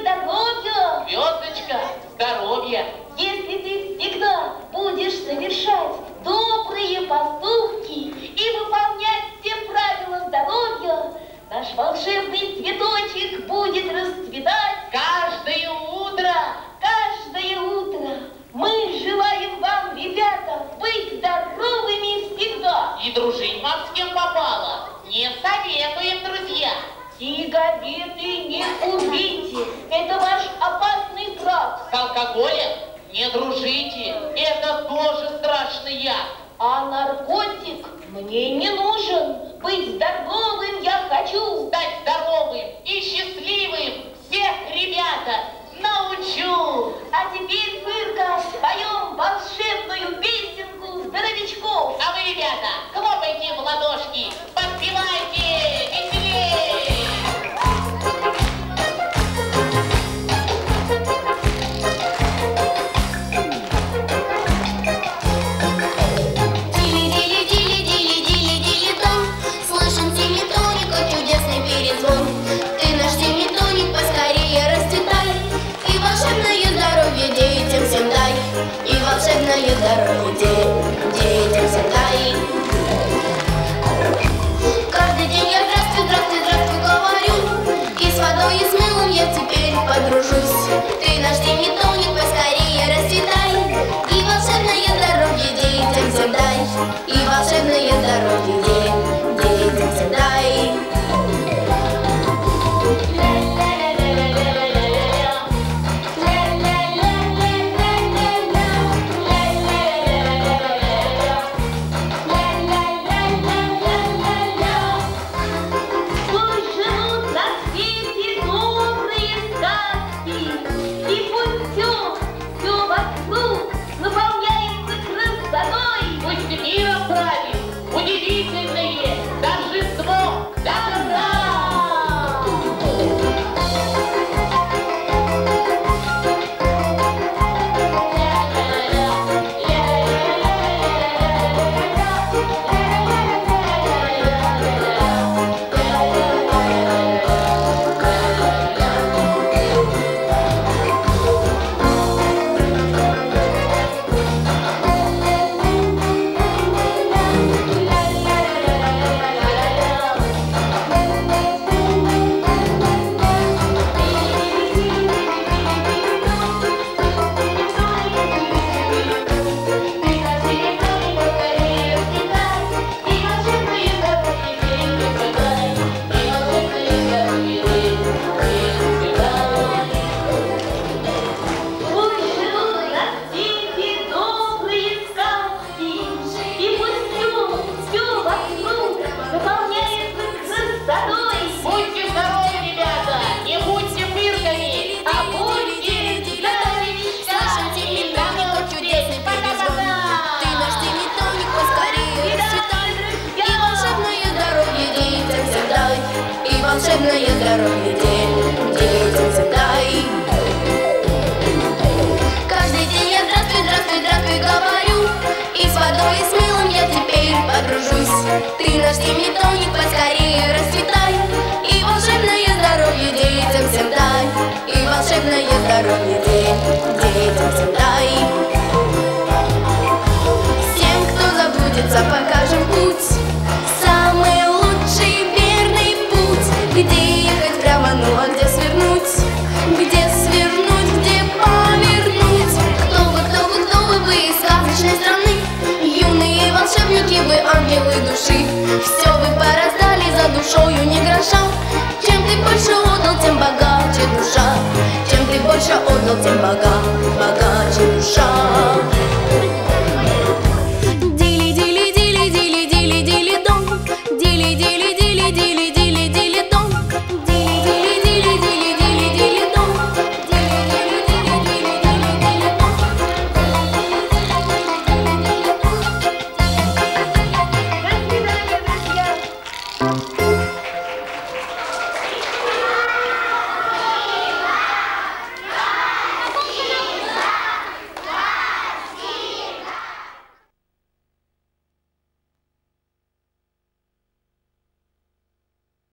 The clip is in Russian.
здоровью! Звездочка, здоровья! Если ты всегда будешь совершать добрые поступки, Сигареты не курите, это ваш опасный враг. С алкоголем не дружите, это тоже страшный яд. А наркотик мне не нужен. Быть здоровым я хочу. Стать здоровым и счастливым всех, ребята, Thank you. 怎么高